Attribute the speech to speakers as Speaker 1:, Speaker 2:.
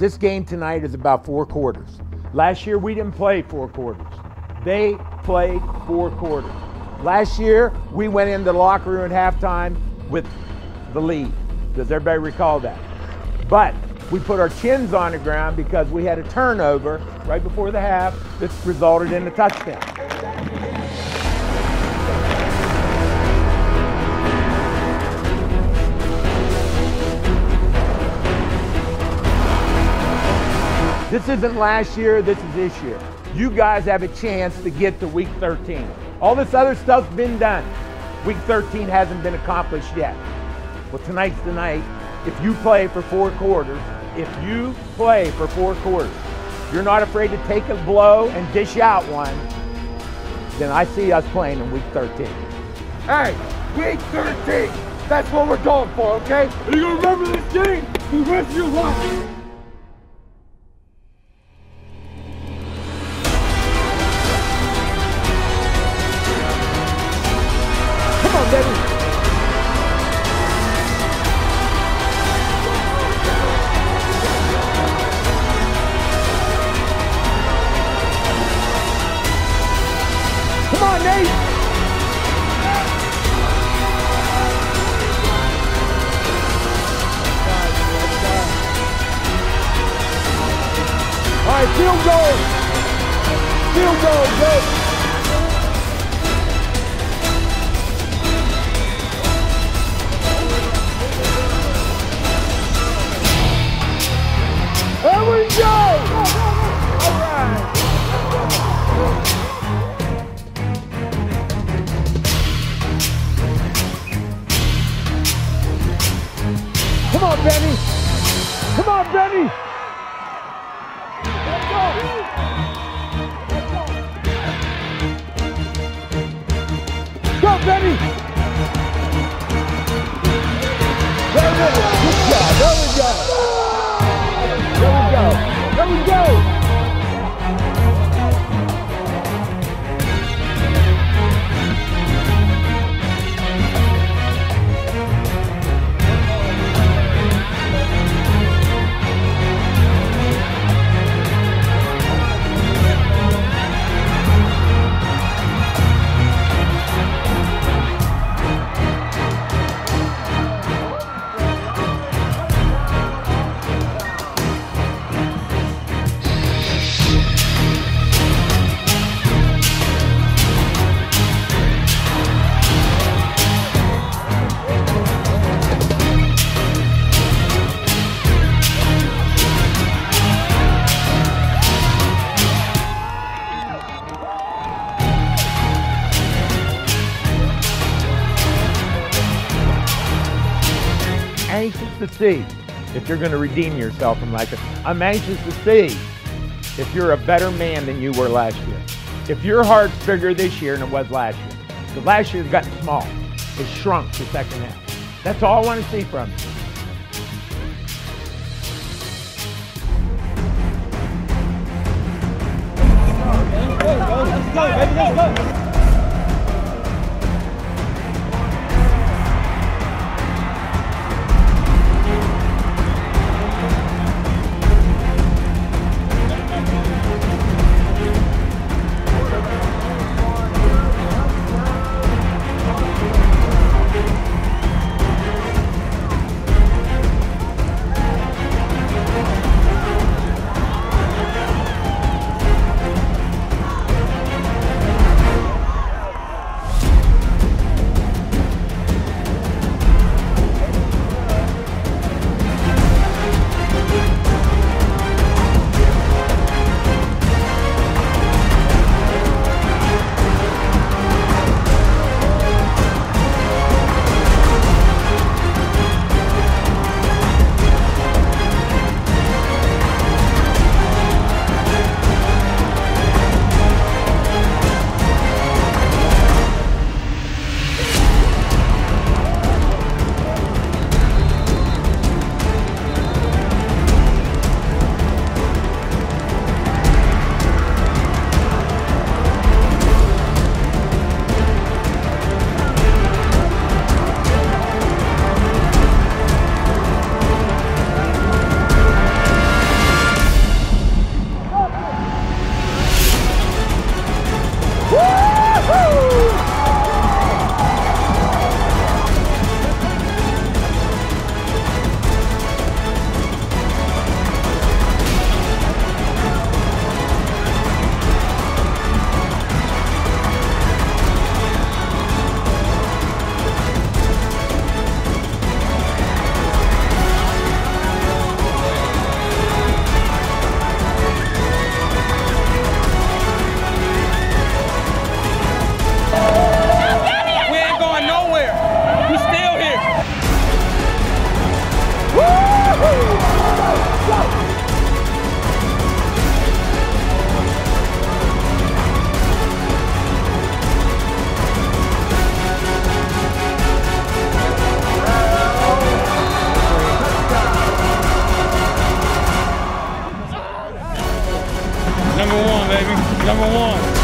Speaker 1: This game tonight is about four quarters. Last year we didn't play four quarters. They played four quarters. Last year we went into the locker room at halftime with the lead. Does everybody recall that? But we put our chins on the ground because we had a turnover right before the half that resulted in a touchdown. This isn't last year, this is this year. You guys have a chance to get to week 13. All this other stuff's been done. Week 13 hasn't been accomplished yet. Well, tonight's the night. If you play for four quarters, if you play for four quarters, you're not afraid to take a blow and dish out one, then I see us playing in week 13.
Speaker 2: Hey, week 13. That's what we're going for, okay? Are you gonna remember this game the rest of your life?
Speaker 1: Right, field goal. Field goal, go. On, Benny! Come on, Benny! Let's go! Let's go! Go, Benny! There it is! Good job! There we go! There we go. There we go. to see if you're going to redeem yourself from life. I'm anxious to see if you're a better man than you were last year. If your heart's bigger this year than it was last year. Because last year's gotten small. It shrunk the second half. That's all I want to see from you. Let's go, baby, let's go.
Speaker 3: Number one.